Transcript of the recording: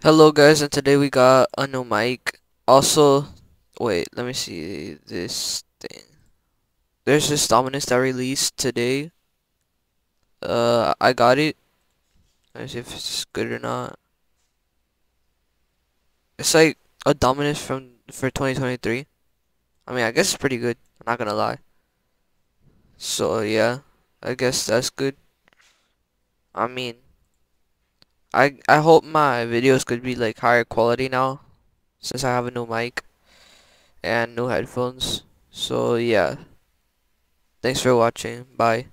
Hello guys, and today we got a new mic. Also, wait, let me see this thing. There's this Dominus that released today. Uh, I got it. Let me see if it's good or not. It's like a Dominus from for 2023. I mean, I guess it's pretty good. I'm not gonna lie. So yeah, I guess that's good. I mean. I I hope my videos could be like higher quality now since I have a new mic and new headphones. So yeah. Thanks for watching. Bye.